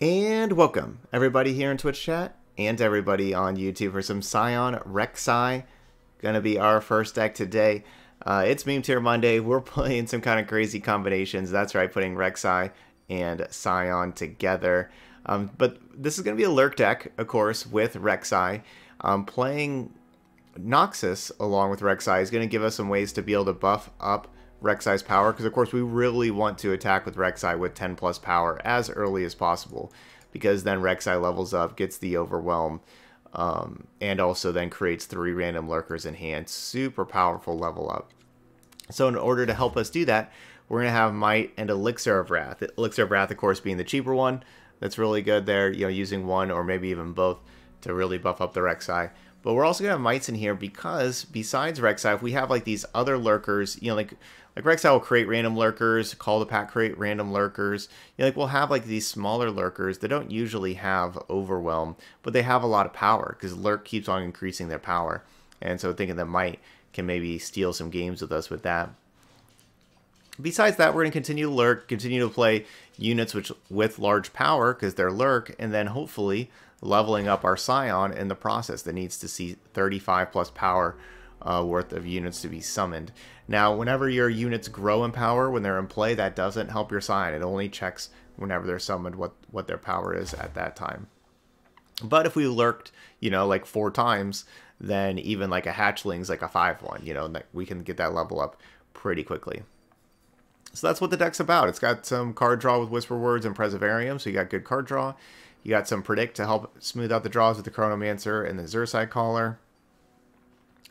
And welcome, everybody here in Twitch chat, and everybody on YouTube for some Sion Rek'Sai. Gonna be our first deck today. Uh, it's Meme Tier Monday. We're playing some kind of crazy combinations. That's right, putting Rek'Sai and Sion together. Um, but this is gonna be a Lurk deck, of course, with Rek'Sai. Um, playing Noxus along with Rek'Sai is gonna give us some ways to be able to buff up Rek'Sai's power, because of course we really want to attack with Rek'Sai with 10 plus power as early as possible, because then Rek'Sai levels up, gets the Overwhelm, um, and also then creates three random lurkers in hand. Super powerful level up. So in order to help us do that, we're going to have Might and Elixir of Wrath. Elixir of Wrath, of course, being the cheaper one. That's really good there, you know, using one or maybe even both to really buff up the Rek'Sai. But we're also going to have Mites in here because besides Rek'Sai, if we have like these other lurkers, you know, like like Rek'Sai will create random lurkers, call the pack create random lurkers. You know, like we'll have like these smaller lurkers that don't usually have overwhelm, but they have a lot of power because lurk keeps on increasing their power. And so thinking that might can maybe steal some games with us with that. Besides that, we're going to continue to lurk, continue to play units which with large power because they're lurk, and then hopefully leveling up our Sion in the process that needs to see 35 plus power uh, worth of units to be summoned. Now, whenever your units grow in power when they're in play, that doesn't help your Sion. It only checks whenever they're summoned what, what their power is at that time. But if we lurked, you know, like four times, then even like a hatchling's like a 5-1, you know, we can get that level up pretty quickly. So that's what the deck's about. It's got some card draw with Whisper Words and Preservarium, so you got good card draw. You got some Predict to help smooth out the draws with the Chronomancer and the Xer'Sai Caller.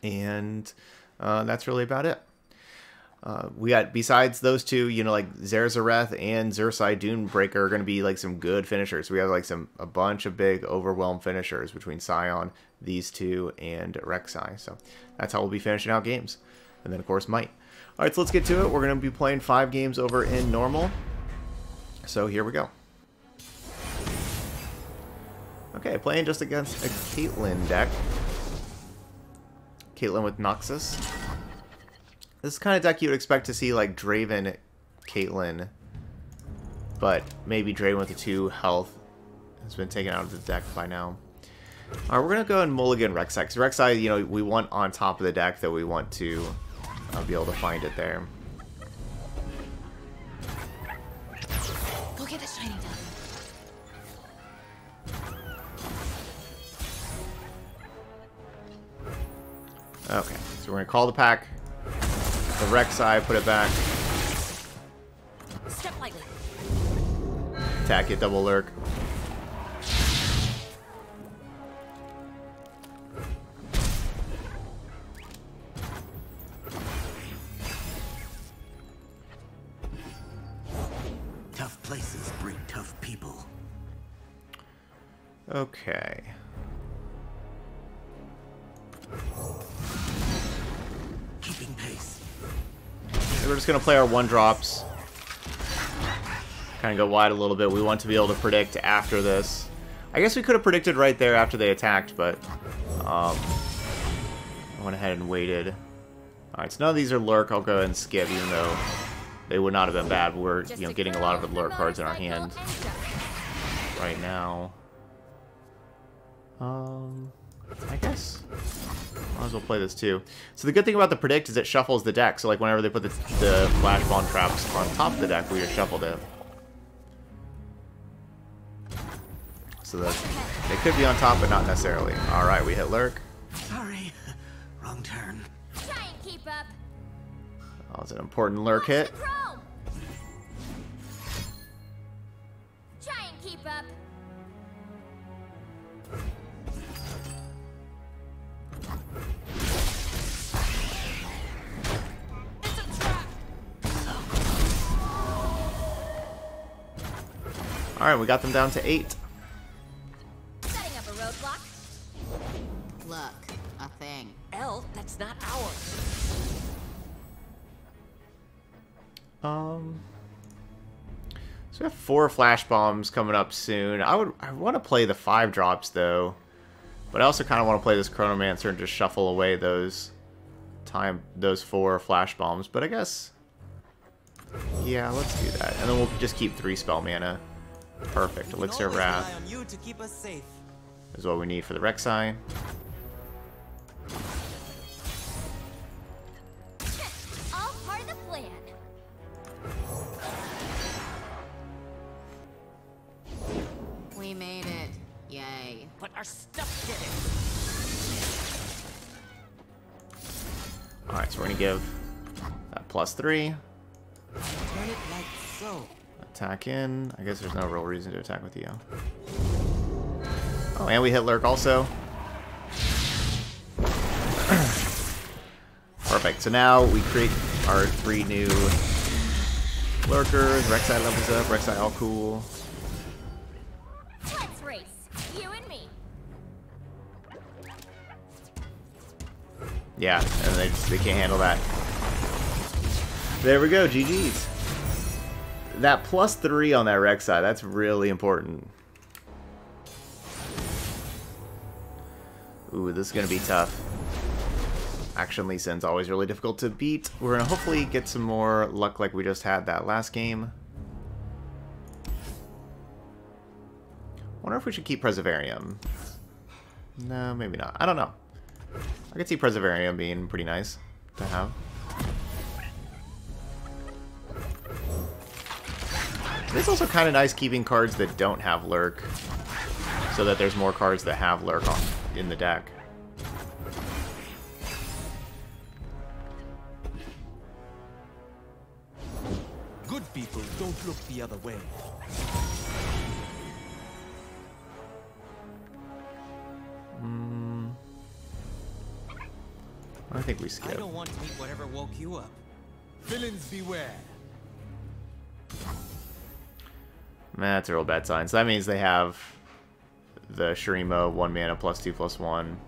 And uh, that's really about it. Uh, we got besides those two, you know, like Zerzareth and Xer'Sai Dunebreaker are going to be like some good finishers. We have like some a bunch of big overwhelm finishers between Sion, these two, and Rek'Sai. So that's how we'll be finishing out games, and then of course Might. All right, so let's get to it. We're going to be playing five games over in normal. So here we go. Okay, playing just against a Caitlyn deck. Caitlyn with Noxus. This is kind of deck you would expect to see like Draven, Caitlyn, but maybe Draven with the 2 health has been taken out of the deck by now. Alright, we're going to go and mulligan Rek'Sai. Because Rek'Sai, you know, we want on top of the deck that we want to uh, be able to find it there. Go get the shiny Okay, so we're going to call the pack. The Rex Rek'Sai, put it back. Step lightly. Attack it, double lurk. Going to play our one drops. Kind of go wide a little bit. We want to be able to predict after this. I guess we could have predicted right there after they attacked, but um, I went ahead and waited. Alright, so none of these are lurk. I'll go ahead and skip, even though they would not have been bad. We're you know getting a lot of lurk cards in our hand right now. Um, I guess might as well play this too. So the good thing about the predict is it shuffles the deck. So like whenever they put the, the flash bomb traps on top of the deck, we just shuffled it. So that they could be on top, but not necessarily. All right, we hit lurk. Sorry. Wrong turn. Try and keep up. Oh, that was an important lurk hit. Try and keep up. All right, we got them down to eight. Setting up a roadblock. Look, a thing. L, that's not ours. Um. So we have four flash bombs coming up soon. I would I want to play the five drops though, but I also kind of want to play this Chronomancer and just shuffle away those time those four flash bombs. But I guess yeah, let's do that, and then we'll just keep three spell mana Perfect. Elixir of always Wrath you to keep us safe. is what we need for the Rek'Sai. All part of the plan. We made it. Yay. But our stuff did it. Alright, so we're going to give that plus three. Turn it like so. Attack in. I guess there's no real reason to attack with you. Oh, and we hit Lurk also. Perfect. So now we create our three new lurkers. Rek'Sai levels up. Rek'Sai all cool. Let's race. You and me. Yeah, and they just, they can't handle that. There we go, GG's. That plus three on that Rek'Sai, that's really important. Ooh, this is gonna be tough. Akshan Lee Sin's always really difficult to beat. We're gonna hopefully get some more luck like we just had that last game. Wonder if we should keep Preservarium. No, maybe not. I don't know. I could see Preservarium being pretty nice to have. It's also kind of nice keeping cards that don't have Lurk, so that there's more cards that have Lurk on, in the deck. Good people don't look the other way. Hmm. I think we I don't want to meet whatever woke you up. Villains beware. That's a real bad sign. So that means they have the Shurima 1 mana plus 2 plus 1.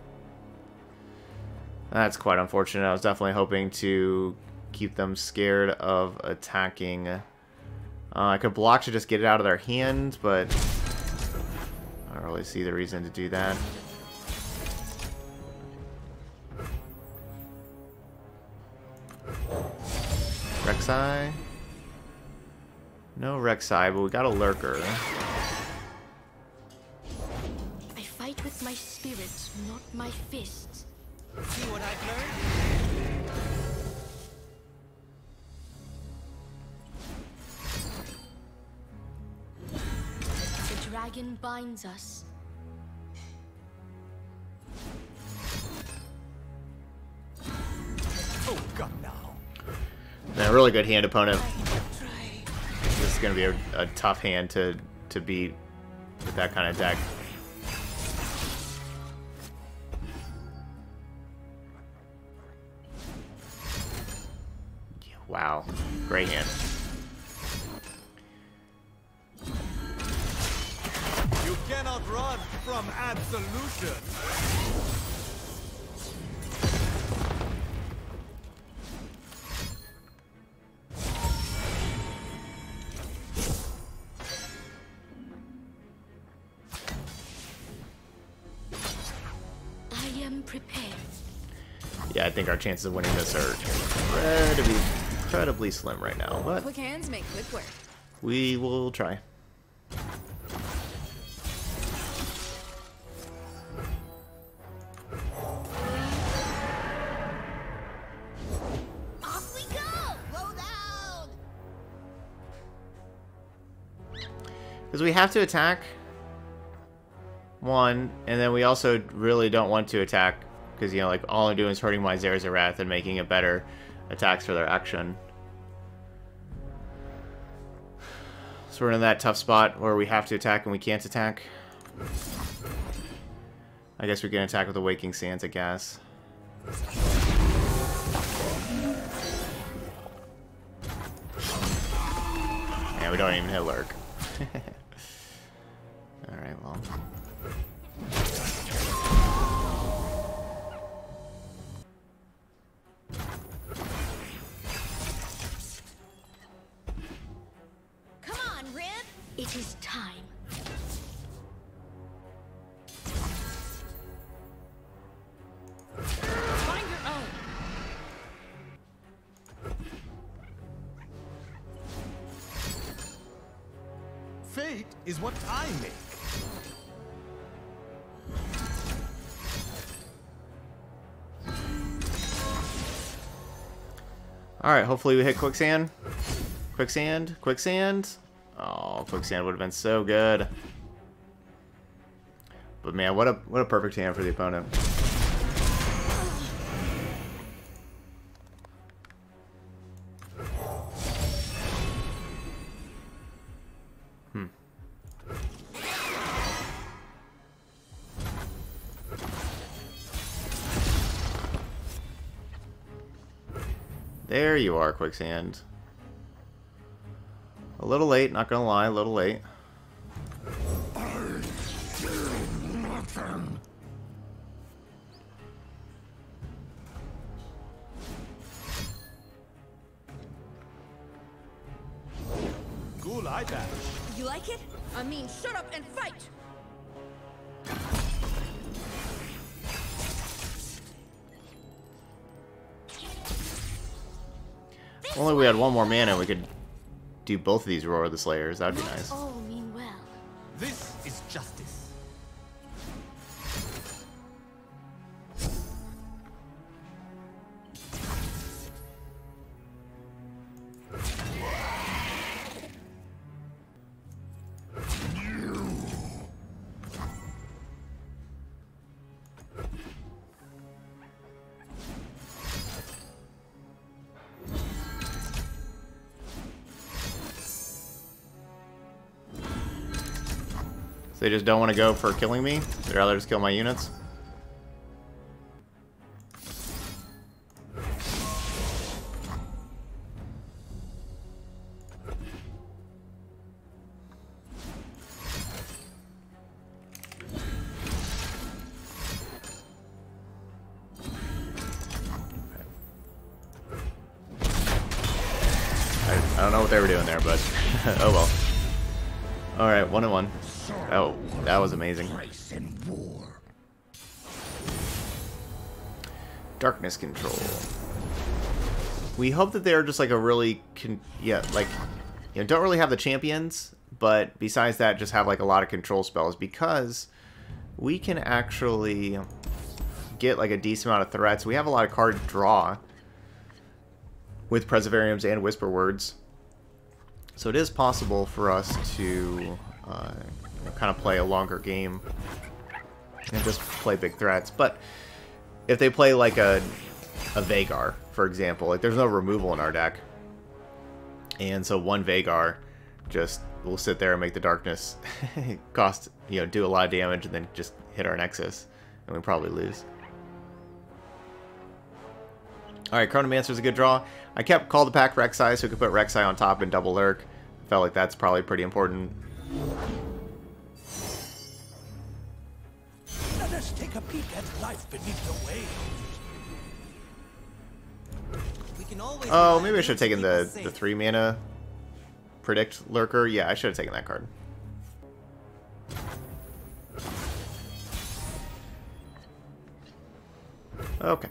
That's quite unfortunate. I was definitely hoping to keep them scared of attacking. Uh, I could block to just get it out of their hand, but I don't really see the reason to do that. Rek'Sai? No Rek'Sai, but we got a Lurker. I fight with my spirit, not my fists. See what I've learned? The dragon binds us. Oh, God, now. And really good hand opponent. Going to be a, a tough hand to, to beat with that kind of deck. Wow. Great hand. You cannot run from absolution. Yeah, I think our chances of winning this are incredibly, incredibly slim right now, but Quick hands make quick work. we will try. Off we go. Roll down. Because we have to attack one, and then we also really don't want to attack because, you know, like, all I'm doing is hurting my Zerzerath and making it better attacks for their Akshan. So we're in that tough spot where we have to attack and we can't attack. I guess we can attack with the Waking Sands, I guess. Yeah, we don't even hit Lurk. Alright, well. Is what I make. Alright, hopefully we hit quicksand. Quicksand? Quicksand? Oh, quicksand would have been so good. But man, what a what a perfect hand for the opponent. You are, quicksand. A little late, not gonna lie, a little late. Cool. You like it? I mean, shut up and fight! Only we had one more mana, we could do both of these Roar of the Slayers. That'd be nice. Oh. So they just don't want to go for killing me? They'd rather just kill my units? I, don't know what they were doing there, but oh well. Alright, one and one. Oh, that was amazing. Darkness control. We hope that they're just like a really, yeah, like, you know, don't really have the champions, but besides that, just have like a lot of control spells because we can actually get like a decent amount of threats. We have a lot of card draw with Preservariums and Whisper Words. So it is possible for us to uh, kind of play a longer game and just play big threats. But if they play like a, a Veigar, for example, like there's no removal in our deck. And so one Veigar just will sit there and make the darkness cost, you know, do a lot of damage and then just hit our Nexus. And we probably lose. Alright, Chronomancer's a good draw. I kept Call the Pack Rek'Sai so we could put Rek'Sai on top and double lurk. Felt like that's probably pretty important. Let us take a peek at life beneath the waves. We can always Oh, maybe I should have taken the, the 3 mana Predict Lurker. Yeah, I should have taken that card. Okay.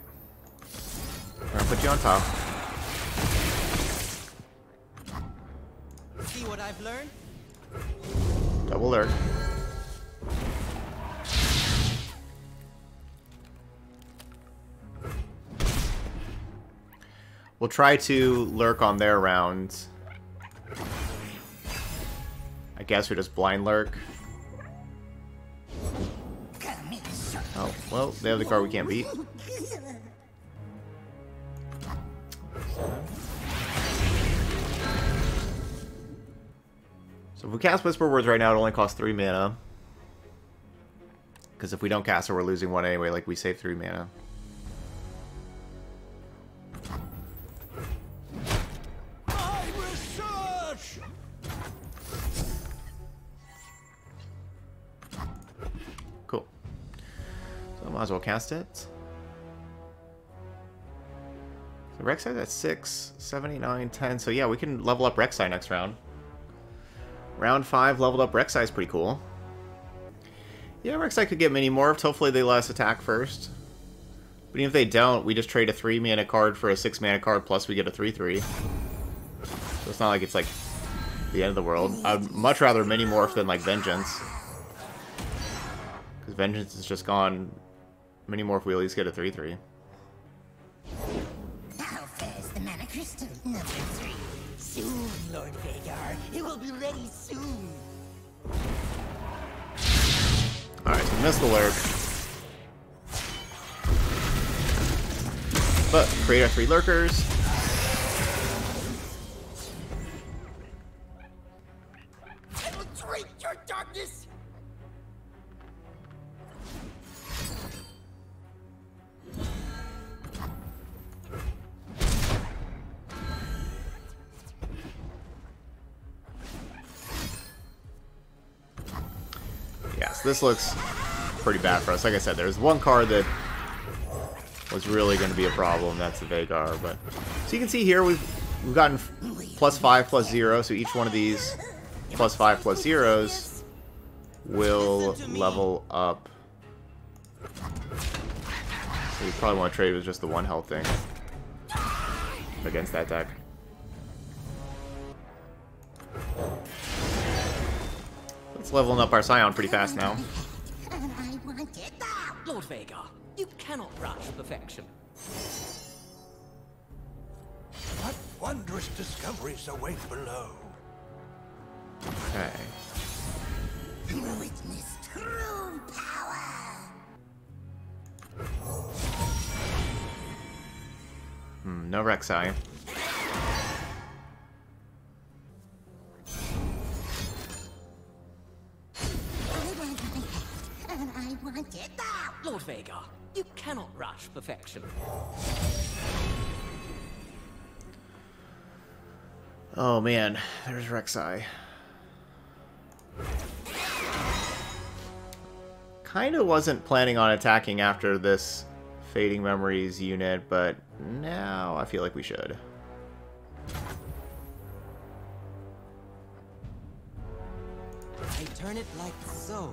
I'm gonna put you on top. I've learned? Double lurk. We'll try to lurk on their rounds. I guess we just blind lurk. Oh, well, they have the card we can't beat. So if we cast Whisper Words right now, it only costs 3 mana. Because if we don't cast it, we're losing one anyway, like we save 3 mana. Cool. So might as well cast it. So Rek'Sai's at 6, 79, 10. So yeah, we can level up Rek'Sai next round. Round 5, leveled up Rek'Sai is pretty cool. Yeah, Rek'Sai could get mini morphed. Hopefully they let us attack first. But even if they don't, we just trade a 3 mana card for a 6 mana card, plus we get a 3 3. So it's not like it's like the end of the world. I'd much rather mini morph than like vengeance. Because vengeance is just gone. Mini morph we at least get a 3-3. How fares the mana crystal number three? Soon, Lord Veigar. It will be ready soon. Alright, we missed the lurk. But create our three lurkers. This looks pretty bad for us. Like I said, there's one card that was really going to be a problem. That's the Veigar. But so you can see here we've we've gotten plus five, plus zero. So each one of these plus five, plus zeros will level up. So you probably want to trade with just the one health thing against that deck. Let's leveling up our Sion pretty fast now. And I want it now. Lord Veigar, you cannot rush perfection. What wondrous discoveries await below? Okay. Witness true power. Hmm, no Rek'Sai. Cannot perfection. Oh man, there's Rek'Sai. Kinda wasn't planning on attacking after this Fading Memories unit, but now I feel like we should. I turn it like so.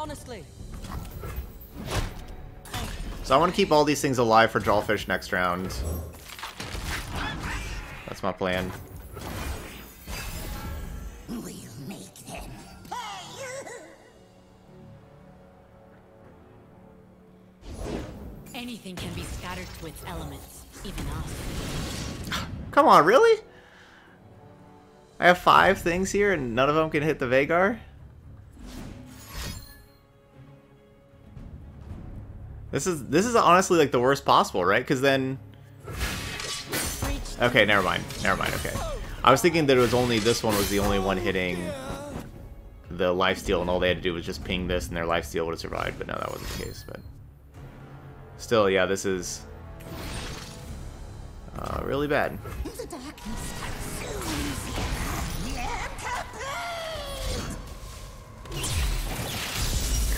Honestly. So I want to keep all these things alive for Jawfish next round. That's my plan. We'll make them pay. Anything can be scattered to its elements, even us. Come on, really? I have five things here and none of them can hit the Veigar? This is this is honestly like the worst possible, right? Because then... Okay, never mind. Never mind, okay. I was thinking that it was only this one was the only one hitting the life steal, and all they had to do was just ping this and their life steal would have survived, but no, that wasn't the case, but... Still, yeah, this is... Uh, really bad.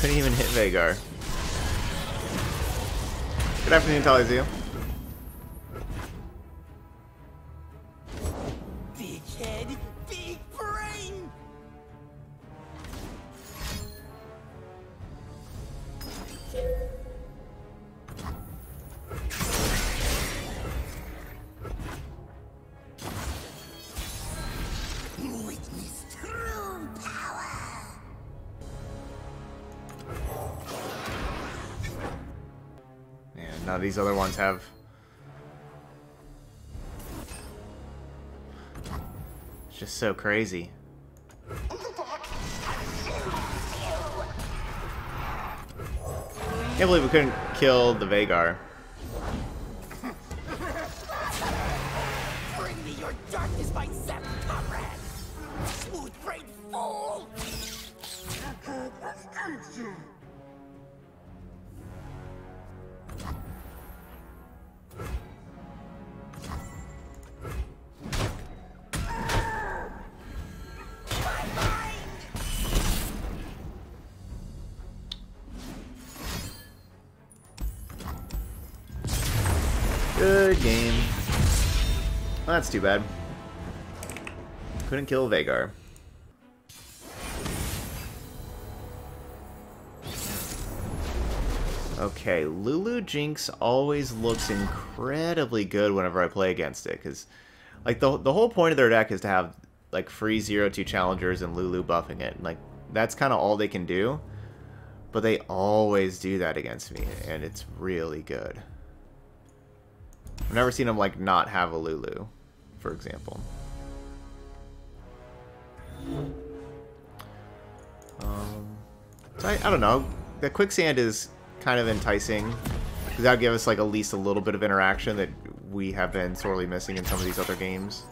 Couldn't even hit Veigar. Good afternoon, Talizio. Ones have. It's just so crazy. Can't believe we couldn't kill the Veigar. Bring me your darkness, my sap comrade. Smooth brain fool. That's too bad. Couldn't kill Veigar. Okay, Lulu Jinx always looks incredibly good whenever I play against it, because like the the whole point of their deck is to have like free zero two challengers and Lulu buffing it. Like that's kind of all they can do. But they always do that against me, and it's really good. I've never seen them like not have a Lulu, for example. Um, so I, I don't know. The quicksand is kind of enticing. Because that'll give us like at least a little bit of interaction that we have been sorely missing in some of these other games.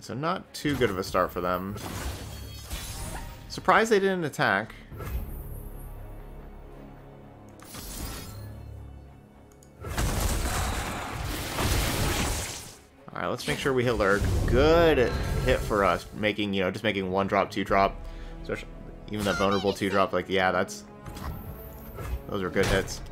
Alright, so not too good of a start for them. Surprised they didn't attack. Alright, let's make sure we hit Lurk. Good hit for us, making, you know, just making one drop, two drop. Even that vulnerable two drop, like, yeah, that's... Those are good hits.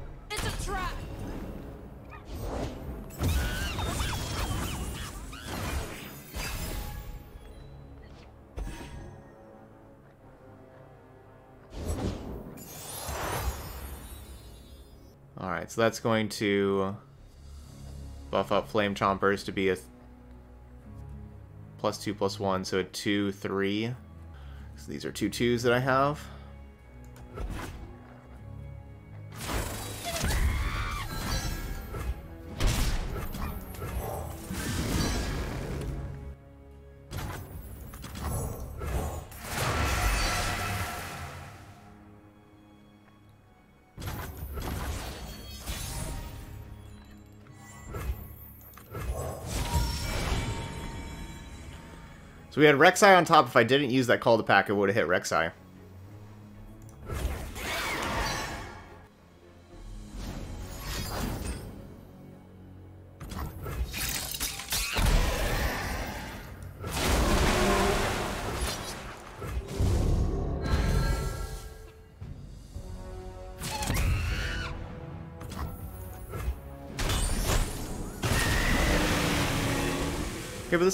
So that's going to buff up Flame Chompers to be a plus two, plus one, so a two, three. So these are two twos that I have. So we had Rek'Sai on top. If I didn't use that call to pack, it would have hit Rek'Sai.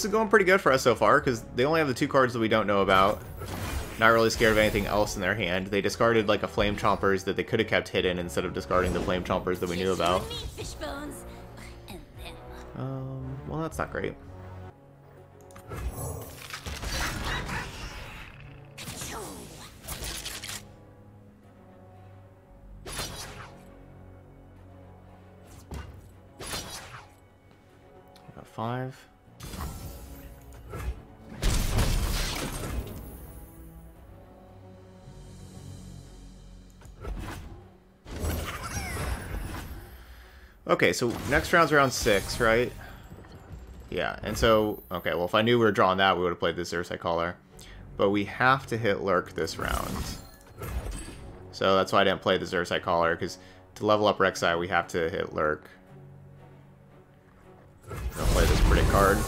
Is going pretty good for us so far, because they only have the two cards that we don't know about. Not really scared of anything else in their hand. They discarded like a Flame Chompers that they could have kept hidden instead of discarding the Flame Chompers that we knew about. You and me, fish bones. And them. Um, well, that's not great. Five. Okay, so next round's round six, right? Yeah, and so, okay, well, if I knew we were drawing that, we would have played this Xer'Sai Caller. But we have to hit Lurk this round. So that's why I didn't play the Xer'Sai Caller, because to level up Rek'Sai, we have to hit Lurk. Don't play this pretty card.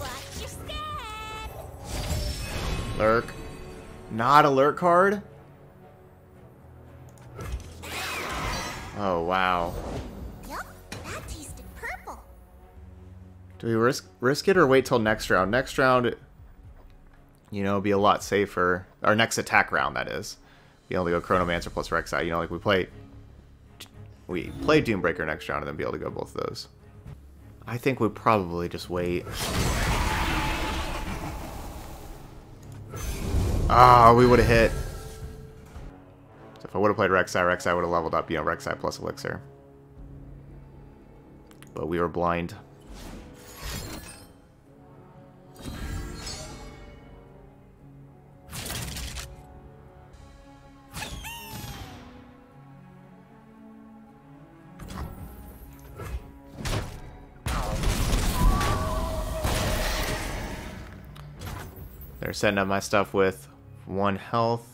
Watch your step. Lurk. Not a Lurk card? Oh, wow. Yup, that tasted purple. Do we risk risk it or wait till next round? Next round, you know, be a lot safer. Our next attack round, that is. Be able to go Chronomancer plus Rek'Sai. You know, like we play, we play Dunebreaker next round and then be able to go both of those. I think we probably just wait. Ah, we would have hit. If I would have played Rek'Sai, Rek'Sai would have leveled up, you know, Rek'Sai plus Elixir. But we were blind. They're setting up my stuff with one health.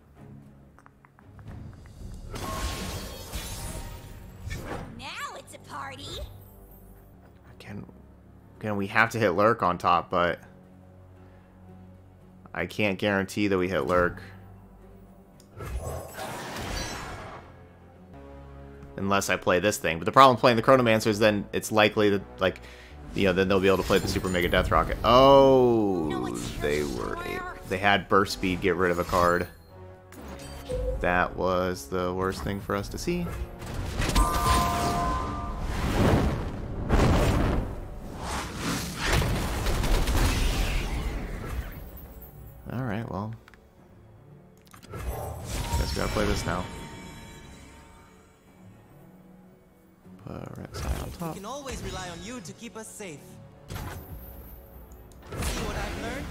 can we have to hit lurk on top, but I can't guarantee that we hit lurk. Unless I play this thing. But the problem playing the Chronomancer is then it's likely that like you know, then they'll be able to play the Super Mega Death Rocket. Oh, they were they had burst speed get rid of a card. That was the worst thing for us to see. To keep us safe. See what I've learned?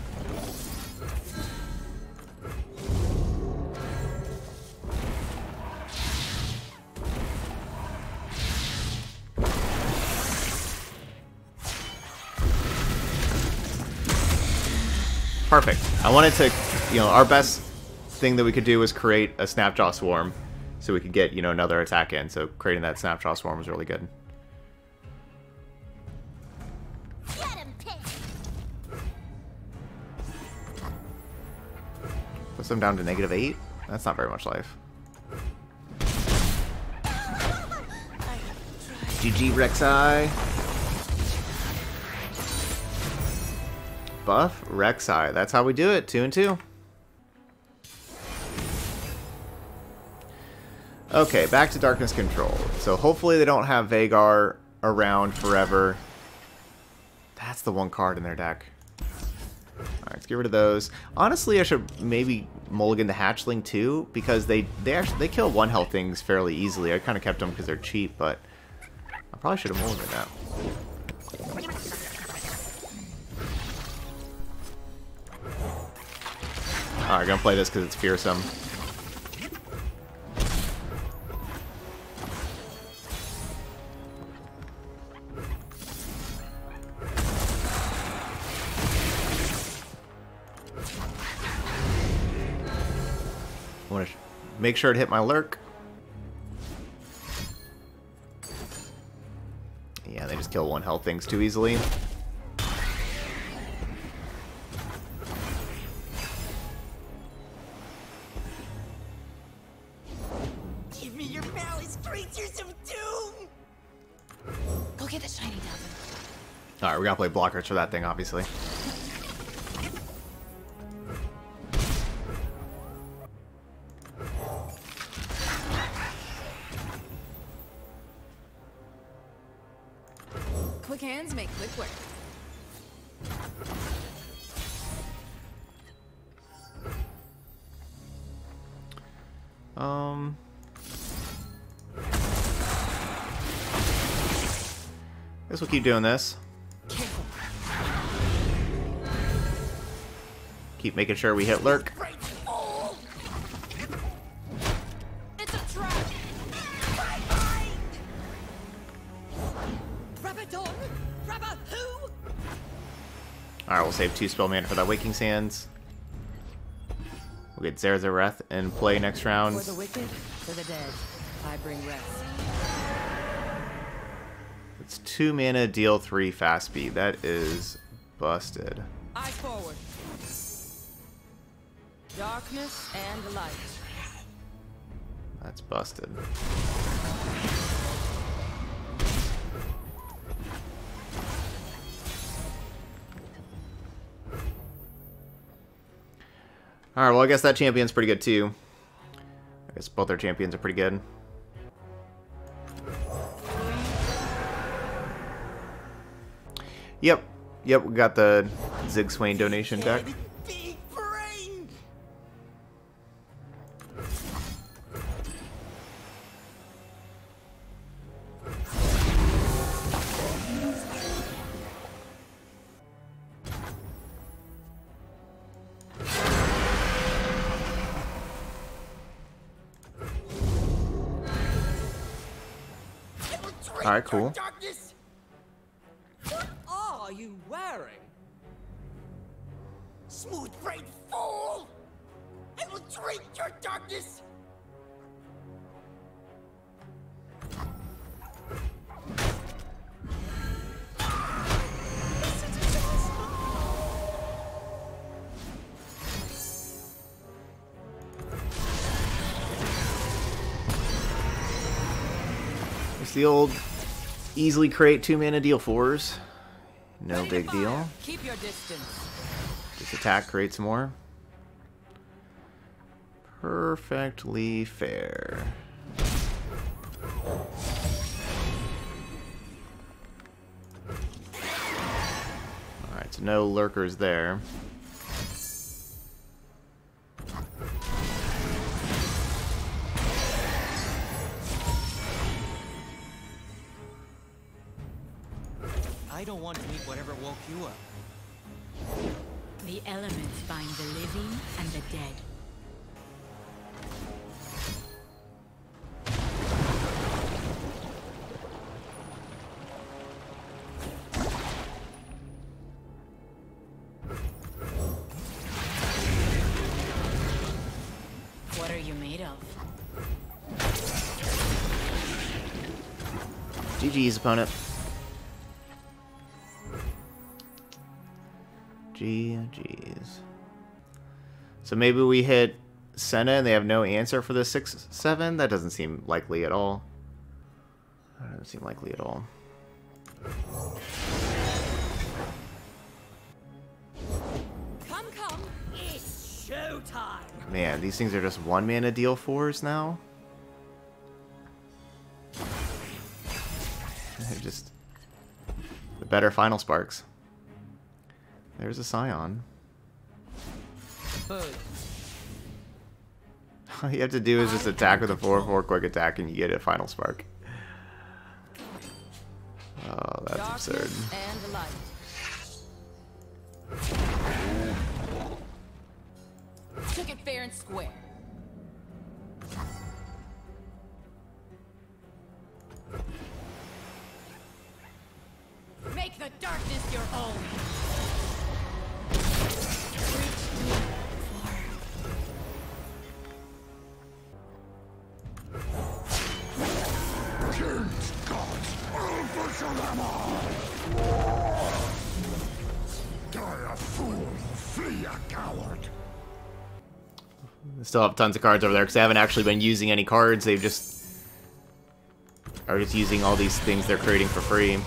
Perfect. I wanted to, you know, our best thing that we could do was create a Snapjaw Swarm so we could get, you know, another attack in. So creating that Snapjaw Swarm was really good. Puts them down to negative 8. That's not very much life. GG Rek'Sai. Buff Rek'Sai. That's how we do it. Two and two. Okay, back to Darkness Control. So hopefully they don't have Veigar around forever. That's the one card in their deck. Get rid of those. Honestly, I should maybe mulligan the Hatchling too, because they they actually they kill one health things fairly easily. I kind of kept them because they're cheap, but I probably should have mulliganed that. Alright, gonna play this because it's fearsome. Make sure to hit my lurk. Yeah, they just kill one health things too easily. Give me your malice, creatures of doom! Go get the shiny. Alright, we gotta play blockers for that thing, obviously. Keep doing this. Keep making sure we hit lurk. It's a trap. Rabadon? Rabba who? Alright, we'll save two spell mana for that Waking Sands. We'll get Zerzareth in play next round. For the wicked, for the dead, I bring rest. Two mana, deal three fast speed. That is busted. Eyes forward. Darkness and light. That's busted. Alright, well I guess that champion's pretty good too. I guess both our champions are pretty good. Yep. Yep, we got the Ziggs Swain donation deck. Alright, cool. It's the old easily create two mana deal fours. No big deal. Keep your distance. This attack creates more. Perfectly fair. Alright, so no lurkers there. You up. The elements bind the living and the dead. What are you made of? GG's opponent. GG's. Oh, so maybe we hit Senna and they have no answer for the 6-7? That doesn't seem likely at all. That doesn't seem likely at all. Come, come. It's showtime! Man, these things are just one mana deal fours now. They're just the better final sparks. There's a Sion. All you have to do is just attack with a 4-4 quick attack and you get a final spark. Oh, that's absurd. Took it fair and square. Make the darkness your own. Still have tons of cards over there because they haven't actually been using any cards. They've just are just using all these things they're creating for free.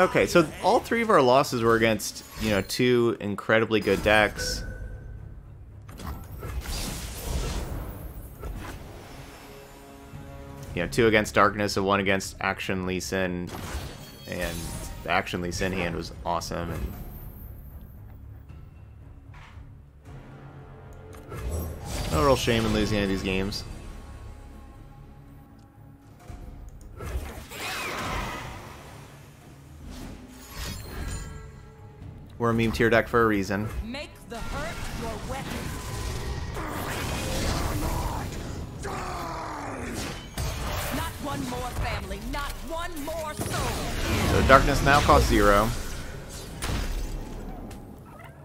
Okay, so all three of our losses were against, you know, two incredibly good decks. You know, two against Darkness and one against Akshan Lee Sin. And the Akshan Lee Sin hand was awesome. And no real shame in losing any of these games. We're a meme tier deck for a reason. Make the hurt your weapon. Not one more family, not one more soul. So Darkness now costs zero.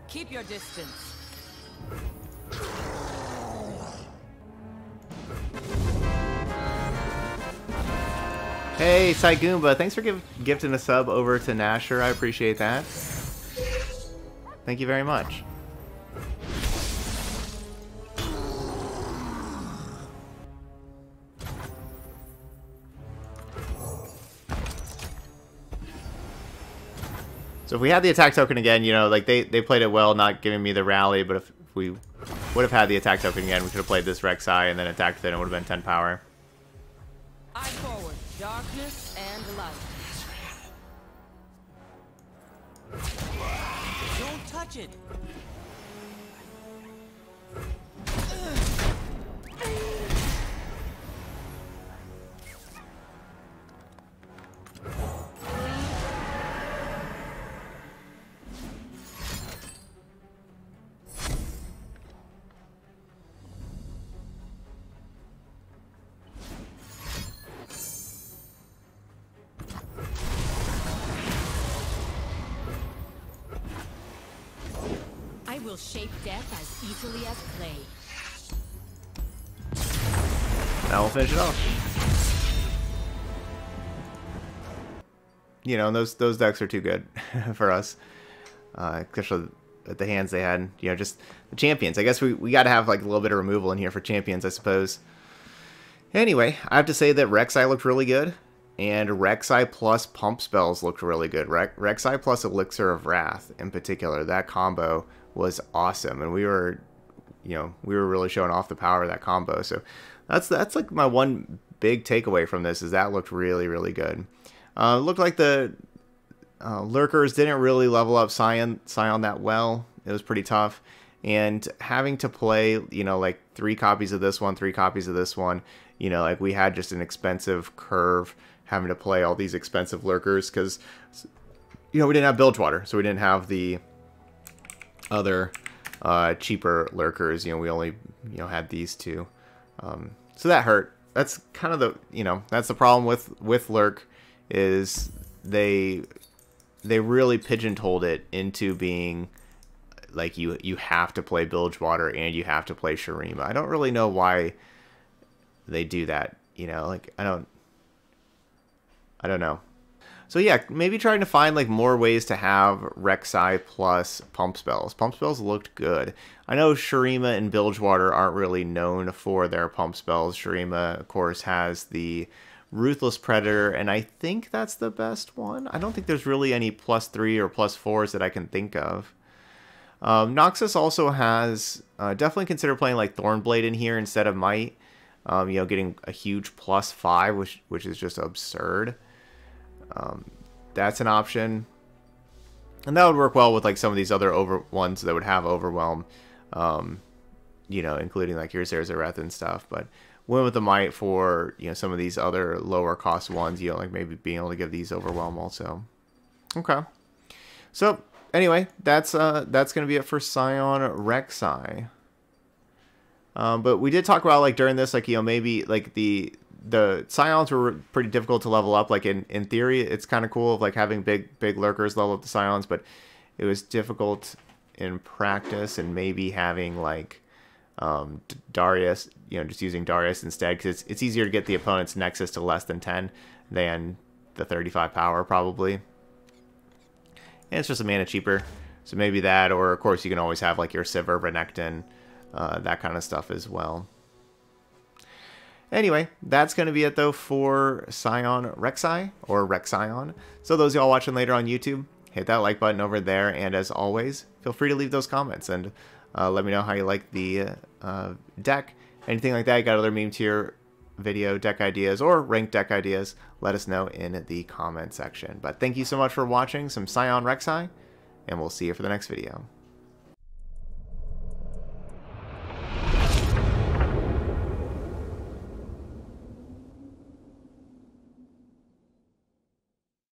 Keep your distance. Hey, Saigoomba, thanks for give, gifting a sub over to Nasher. I appreciate that. Thank you very much. So if we had the attack token again, you know, like they, they played it well, not giving me the rally, but if, we would have had the attack token again, we could have played this Rek'Sai and then attacked it and it would have been 10 power. Eye forward. Darkness Don't will shape death as easily as clay. Now we'll finish it off. You know, those those decks are too good for us, uh, especially at the hands they had. You know, just the champions. I guess we, we got to have like a little bit of removal in here for champions, I suppose. Anyway, I have to say that Rek'Sai looked really good, and Rek'Sai plus pump spells looked really good. Re- Rek'Sai plus Elixir of Wrath, in particular, that combo was awesome, and we were, you know, we were really showing off the power of that combo. So that's that's like my one big takeaway from this is that looked really really good. Uh, looked like the uh, lurkers didn't really level up Sion Sion that well. It was pretty tough, and having to play, you know, like three copies of this one, three copies of this one, you know, like we had just an expensive curve having to play all these expensive lurkers because, you know, we didn't have Bilgewater, so we didn't have the other uh, cheaper lurkers. You know, we only you know had these two, um, so that hurt. That's kind of the you know that's the problem with with lurk is they they really pigeonholed it into being like you you have to play Bilgewater and you have to play Shurima. I don't really know why they do that. You know, like I don't I don't know. So yeah, maybe trying to find like more ways to have Rek'Sai plus pump spells. Pump spells looked good. I know Shurima and Bilgewater aren't really known for their pump spells. Shurima, of course, has the Ruthless Predator, and I think that's the best one. I don't think there's really any plus three or plus fours that I can think of. Um, Noxus also has uh, definitely consider playing like Thornblade in here instead of Might. Um, you know, getting a huge plus five, which which is just absurd. Um, that's an option, and that would work well with like some of these other over ones that would have overwhelm. Um, you know, including like your Zerzareth and stuff. But went with the might for you know some of these other lower cost ones. You know, like maybe being able to give these overwhelm also. Okay, so anyway, that's uh that's gonna be it for Sion Rek'Sai. Um, but we did talk about like during this, like you know maybe like the the Sions were pretty difficult to level up. Like in in theory, it's kind of cool of like having big big lurkers level up the Sions, but it was difficult in practice and maybe having like um, Darius, you know, just using Darius instead because it's it's easier to get the opponent's Nexus to less than ten than the 35 power probably. And it's just a mana cheaper. So maybe that, or of course you can always have like your Sivir, Renekton, uh, that kind of stuff as well. Anyway, that's going to be it though for Sion Rek'Sai, or Rexion. So those y'all watching later on YouTube, hit that like button over there, and as always, feel free to leave those comments and uh, let me know how you like the uh, deck. Anything like that, you got other meme tier video deck ideas or ranked deck ideas, let us know in the comment section. But thank you so much for watching some Sion Rek'Sai, and we'll see you for the next video.